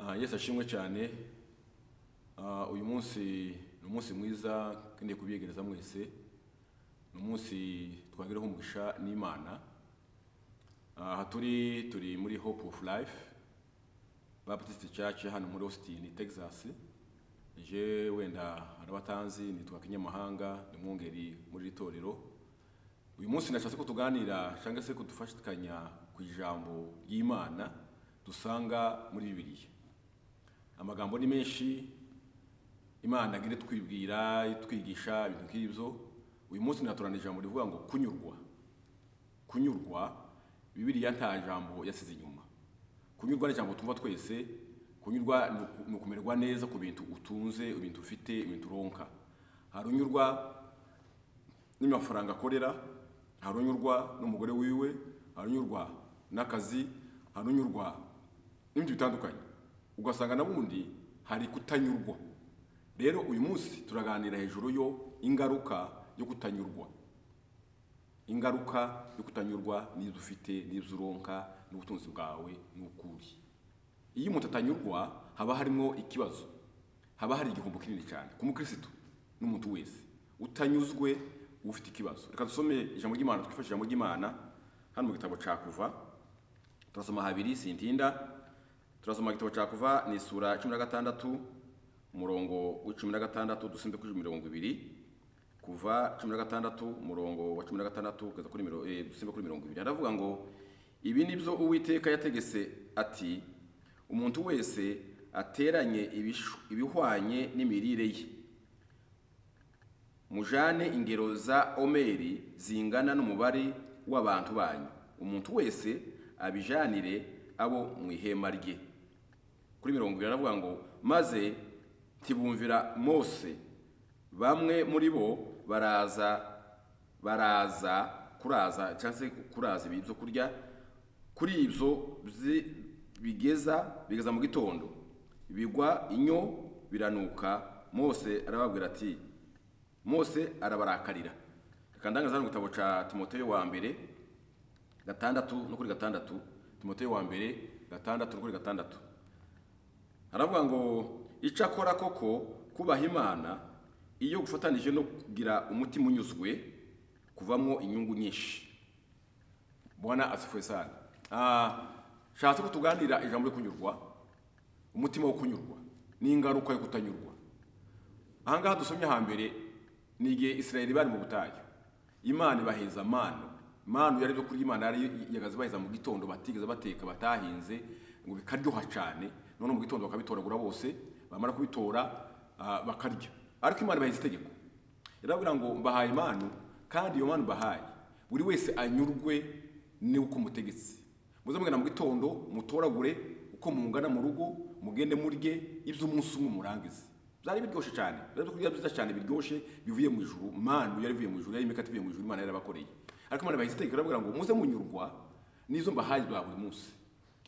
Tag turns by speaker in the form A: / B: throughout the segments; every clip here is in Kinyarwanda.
A: Ah, Yesu ashimwe cyane. Ah, uyu munsi ni umunsi mwiza nkeneye kubyegereza mwese. Ni umunsi twagireho umugisha n'imana. Ah, aha turi turi muri hope of life. Baptist church hano muri austin texas. Je wenda hari abatanzi nitwa kinyamahanga ni mwungeri muri iri torero. Uyu munsi nashatse ko tuganira cyangwa se kudufashikanya ku ijambo ry'imana dusanga muri bibiliya. Amagambo ni menshi imana agire twibwira itwigisha ibintu nk'ibyo. Uyu munsi natorana ijambo rivuga ngo kunyurwa. Kunyurwa bibiliya nta jambo yasize inyuma. Kunyurwa ni ijambo twumva twese. Kunyurwa ni ukumererwa neza ku bintu utunze ibintu ufite ibintu uronka. Hari unyurwa n'amafaranga akorera hari unyurwa n'umugore wiwe hari unyurwa n'akazi hari unyurwa n'ibindi bitandukanye. Ugasanga n'ubundi hari kutanyurwa. Rero uyu munsi turaganira hejuru yo ingaruka yo kutanyurwa. Ingaruka yo kutanyurwa n'ibyo ufite n'ibyo uronka n'ubutunzi bwawe n'ukuri. Iyo umuntu atanyurwa haba harimo ikibazo. Haba hari igihombo kinini cyane. Ku mukirisitu n'umuntu wese. Utanyuzwe ufite ikibazo. Reka dusome ijambo ry'imana twifashe ijambo ry'imana. Hano mu gitabo cya kuva turasoma habiri sintinda. Turasoma igitabo cya kuva ni isura cumi na gatandatu umurongo w'icumi na gatandatu dusimbe kuri mirongo ibiri kuva cumi na gatandatu umurongo wa cumi na gatandatu kugeza kuri mirongo eh, dusimbe kuri mirongo ibiri. Aravuga ngo ibi ni byo uwiteka yategese ati umuntu wese ateranye ibihwanye n'imirire ye. Mujane ingero za omeri zingana n'umubare w'abantu banyu. Umuntu wese abijanire abo mu ihema rye kuri mirongo ibiri aravuga ngo maze ntibumvira mose. Bamwe muri bo baraza baraza kuraza cyangwa se kuraza ibi byo kurya kuri ibyo bigeza bigeza mu gitondo. Bigwa inyo biranuka. Mose arababwira ati mose arabarakarira reka ndangaza mu gitabo cya timoteyo wa mbere gatandatu no kuri gatandatu. Timoteyo wa mbere gatandatu no kuri gatandatu. Aravuga ngo icyo akora koko kubaha imana iyo gufatanije no kugira umutima unyuzwe kuvamo inyungu nyinshi. Bwana asifuwe sana. Ah, shatse ko tuganira ijambo ryo kunyurwa umutima wo kunyurwa n'ingaruka yo kutanyurwa. Ahangaha dusomye hambere ni igihe isirayeli bari mu butayu. Imana ibaheza manu manu yari ibyo kurya imana yari yagaze baheza mu gitondo batigeze bateka batahinze ngo bikaryoha cyane. None mu gitondo bakabitoragura bose bamara kubitora ah, bakarya. Ariko imana ibaheza itegeko? Irababwira ngo mbahaye manu kandi iyo manu mbahaye buri wese anyurwe n'uko mutegetse muze mugana mu gitondo mutoragure uko mungana mu rugo mugende murye iby'umunsi umwe murangize byari biryoshye cyane. Byari kurya byiza cyane biryoshye bivuye mu ijuru. Manu yari ivuye mu ijuru yari imikati ivuye mu ijuru imana yarabakoreye. Ariko imana bahise itegeko? Irababwira ngo muze munyurwa n'izo mbahaye bwa buri munsi.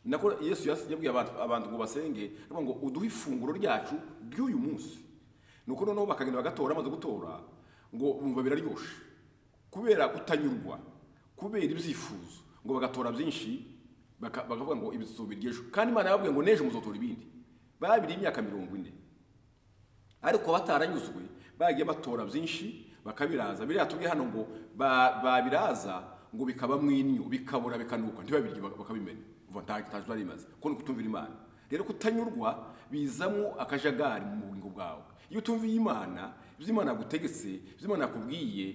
A: Nako yesu yabwiye abantu ngo basenge ngo uduhe ifunguro ryacu ry'uyu munsi. Nuko noneho bakagenda bagatora bamaze gutora ngo bumva biraryoshe. Kubera kutanyurwa kubera ibyifuzo ngo bagatora byinshi baka- bakavuga ngo ibi tuzobirya ejo kandi imana yababwiye ngo n'ejo muzotora ibindi. Babiriye imyaka mirongo ine. Ariko bataranyuzwe bagiye batora byinshi bakabiraza. Biriya tubwiye hano ngo ba- babiraza ngo bikaba mwinyo bikabura bikanuka ntibabirye bak- bakabimena uva nta ntaje barimaze. Kuko ni ukutumvira imana. Rero kutanyurwa bizamo akajagari mu bugingo bwawe. Iyo utumviye imana ibyo imana yagutegetse ibyo imana yakubwiye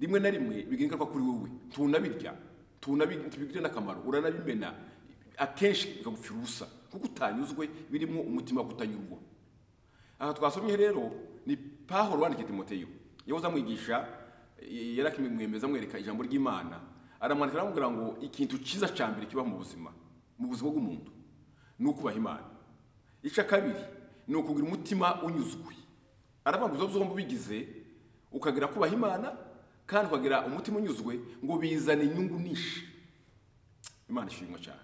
A: rimwe na rimwe bigira ingaruka kuri wowe tunabirya tunabigire n'akamaro. Uranabimena akenshi bikagupfira ubusa. Kuko utanyuzwe birimo umutima wo kutanyurwa. Aha twasomye rero ni pahoro wandikiye timoteyo. Yahoze amwigisha eh, yari akimwemeza amwereka ijambo ry'imana. Aramwandikira aramubwira ngo ikintu cyiza cya mbere kibaho mu buzima mu buzima bw'umuntu ni ukubaha imana. Icya kabiri ni ukugira umutima unyuzwe. Izo zombi ubigize ukagira kubaha imana kandi ukagira umutima unyuzwe ngo bizane inyungu nyinshi. Imana ishimwa cyane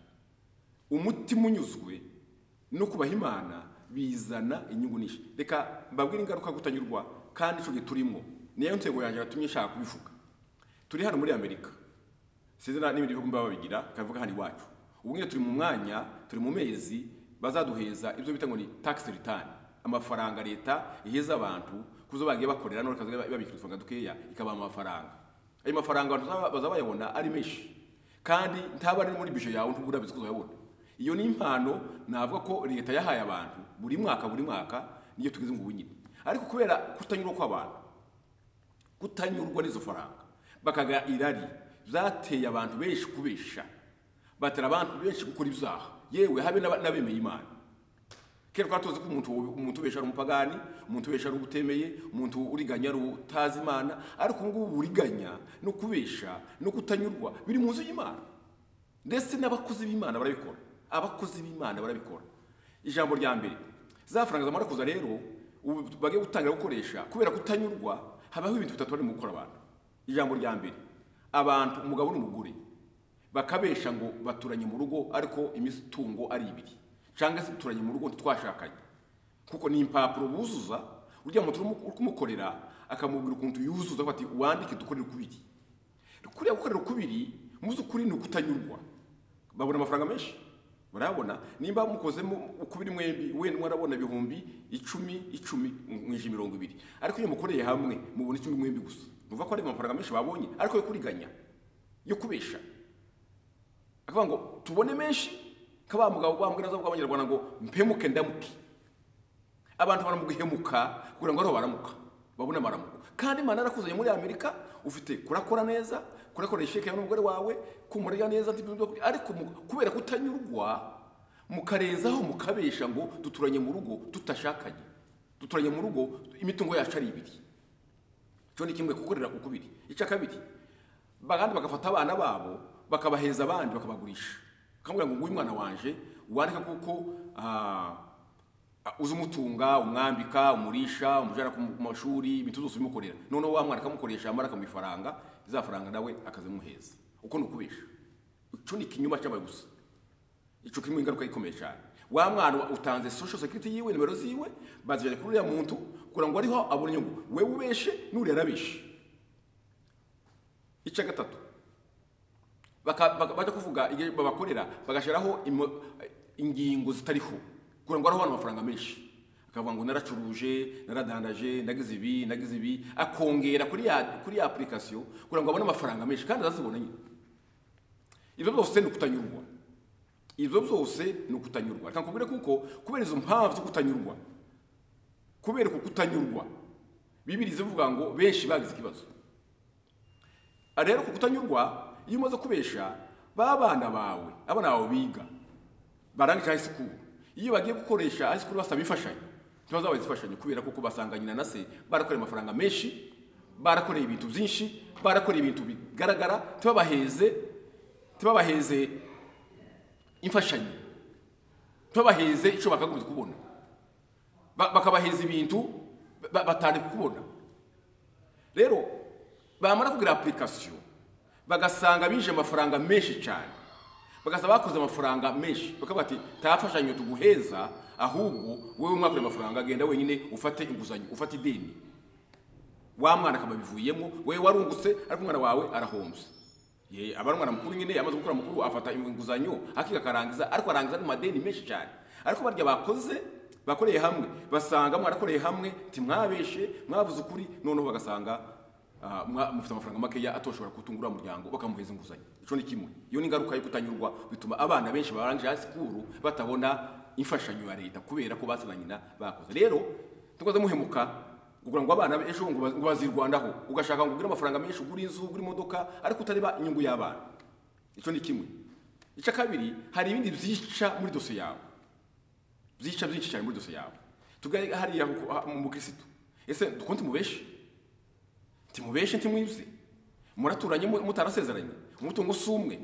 A: umutima unyuzwe no kubaha imana bizana inyungu nyinshi. Reka mbabwire ingaruka kutanyurwa kandi icyo gihe turimo niyo ntego yanjye yatumye nshaka kubivuga. Turi hano muri amerika. Sinzi n'ibindi bihugu mba babigira kavuga hano iwacu. Ubu nyine turi mu mwanya turi mu mezi bazaduheza ibyo bita ngo ni tax return. Amafaranga leta iheza abantu kuzo bagiye bakorera none kaza babika udufaranga dukeya ikabaha amafaranga. Ayo mafaranga abantu bazaba- bazaba bayabona ari menshi. Kandi ntaba ari muri bisho yawe ntugura bizi kuzayabona iyo ni impano navuga ko leta yahaye abantu buri mwaka buri mwaka niyo tugeze ngo nyine. Ariko kubera kutanyurwa kw'abantu kutanyurwa n'izo faranga bakaga irari. Byateye abantu benshi kubesha. Batera abantu benshi gukora ibyaha. Yewe habe n'abemeye imana. Kera twari tuzi ko umuntu ubesha ari umupagani umuntu ubesha ari ubutemeye umuntu uriganya ari utazi imana ariko ubu ngubu buriganya no kubesha no kutanyurwa biri mu nzu y'imana. Ndetse n'abakozi b'imana barabikora. Abakozi b'imana barabikora. Ijambo rya mbere. Za faranga zamara kuza rero ubu bagiye gutangira gukoresha kubera kutanyurwa habaho ibintu bitatu bari mu gukora abantu. Ijambo rya mbere. Abantu umugabo n'umugore bakabesha ngo baturanye mu rugo ariko imitungo ari ibiri. Cyangwa se duturanye mu rugo ntitwashakanye. Kuko ni impapuro buzuza ujya muntu uri kumukorera akamubwira ukuntu yuzuza ati wandike dukorere ukubiri. Kuriya gukorera ukubiri muzi ukuri ni ukutanyurwa. Babona amafaranga menshi? Barabona nimba mukozemo ukubiri mwembi wenda mwarabona ibihumbi icumi icumi mwije mirongo ibiri. Ariko iyo mukoreye hamwe mubona icumi mwembi gusa. Nuva ko ari amafaranga menshi babonye ariko yo kuriganya yo kubesha. Akavuga ngo tubone menshi kaba mugabo bambwira zo bw'abanyarwanda ngo mpemuke ndamuke. Abantu baramuguhemuka kugira ngo ariho baramuka babone amaramuko kandi imana yarakuzanye muri amerika ufite kurakora neza kurakoresha isheke n'umugore wawe kumurya neza ariko kubera kutanyurwa mukarenzaho mukabesha ngo duturanye mu rugo tutashakanye. Duturanye mu rugo imitungo yacu ari ibiri. Cyo ni kimwe gukorera ukubiri icya kabiri bagandi bagafata abana babo bakabaheza abandi bakabagurisha. Bakamubwira ngo nguyu mwana wanje wandika kuko ah, uzi umutunga umwambika umurisha umujyana ku ku mashuri ibintu byose ubimukorera. Noneho wa mwana akamukoresha yamara akamuha ifaranga za faranga nawe akazimuheza. Uko ni ukubesha icyo ni ikinyuma cy'abaye gusa. Icyo kirimo ingaruka ikomeye cyane. Wa mwana utanze social security yiwe nimero ziwe bazijyanye kuri uriya muntu kugira ngo ariho abone inyungu. Wewe ubeshe n'uriya arabeshe icya gatatu. Bajya kuvuga babakorera bagashyiraho ingingo zitariho. Kugira ngo ariho amafaranga menshi. Akavuga ngo naracuruje naradandaje nagize ibi nagize ibi. Akongera kuri ya kuri ya application kugira ngo abone amafaranga menshi kandi azazibona nyine. Ibyo byose ni ukutanyurwa. Ibyo byose ni ukutanyurwa. Reka nkubwire kuko kubera izo mpamvu zo kutanyurwa kubera uku kutanyurwa. Bibiri zivuga ngo benshi bagize ikibazo. Ah, rero ku kutanyurwa iyo umaze kubesha ba bana bawe abana bawe biga. Barangije high school. Iyo bagiye gukoresha high school basaba imfashanyo. Ntibazabaha imfashanyo kubera kuko basanga nyina na se barakoreye amafaranga menshi barakoreye ibintu byinshi barakoreye ibintu bigaragara ntibabaheze ntibabaheze imfashanyo. Ntibabaheze icyo bakagombye kubona. Bakabaheza ibintu ba- batari kubona. Rero bamara kugira application bagasanga bije amafaranga menshi cyane. Bagasaba bakoze amafaranga menshi. Bakavuga ati tafashanyo tuguheza ahubwo wowe mwakoreye amafaranga agenda wenyine ufate inguzanyo ufate ideni. Wa mwana akaba bivuyemo wowe warungutse ariko umwana wawe arahombye ye aba ari umwana mukuru nyine yamaze gukora mukuru afata inguzanyo akiga akarangiza ariko arangiza mu madeni menshi cyane. Ariko barya bakoze bakoreye hamwe basanga mwarakoreye hamwe timwabeshe mwavuze ukuri noneho bagasanga ah, mufite amafaranga makeya atoshobora gutungura umuryango bakamuheza inguzanyo. Icyo ni kimwe. Iyo ni ingaruka yo kutanyurwa bituma abana benshi barangije hasi kuru batabona imfashanyo ya leta kubera ko basi na nyina bakoze. Rero tukoze muhemuka kugira ngo abana ejo ngo baz- ngo bazirwanaho ugashaka ngo ugire amafaranga menshi ugure inzu ugure imodoka ariko utareba inyungu y'abana. Icyo ni kimwe. Icya kabiri hari ibindi byica muri dosiye yawe. Byica byinshi cyane muri dosiye yawe tugare hariya ha- mu mukirisitu ese dukunde mubeshe. Timubeshe ntimwibuze muraturanye mu- mutarasezeranye. Umutungo si umwe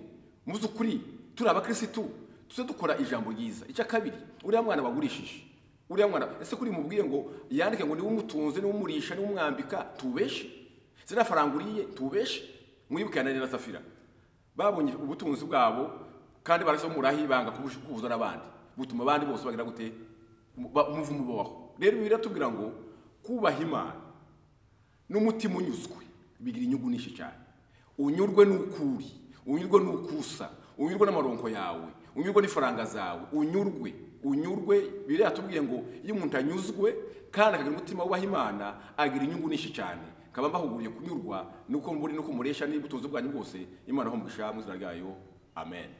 A: muzi ukuri turi abakirisitu tuze dukora ijambo ryiza. Icya kabiri uriya mwana bagurishije. Uriya mwana ese kuri mubwiye ngo yandike ngo ni we umutunze ni we umurisha ni we umwambika tubeshe. Ziriya faranga uriye tubeshe. Mwibuke na safira babonye ubutunzi bwabo kandi barashyizeho umurahi banga kubuza n'abandi butuma abandi bose bagira gute? Umuvumo ubaho rero ibi biratubwira ngo kubaha imana n'umutima unyuzwe bigira inyungu nyinshi cyane. Unyurwe n'ukuri unyurwe n'ukusa unyurwe n'amaronko yawe unyurwe n'ifaranga zawe. Unyurwe unyurwe. Biriya tubwiye ngo iyo umuntu anyuzwe kandi akagira umutima wubaha imana agira inyungu nyinshi cyane. Nkaba mbahuguriye kunyurwa nuko mburi nuko muresha n'ubutunzi bwanyu bwose. Imana ho mugisha mu ryayo. Amen.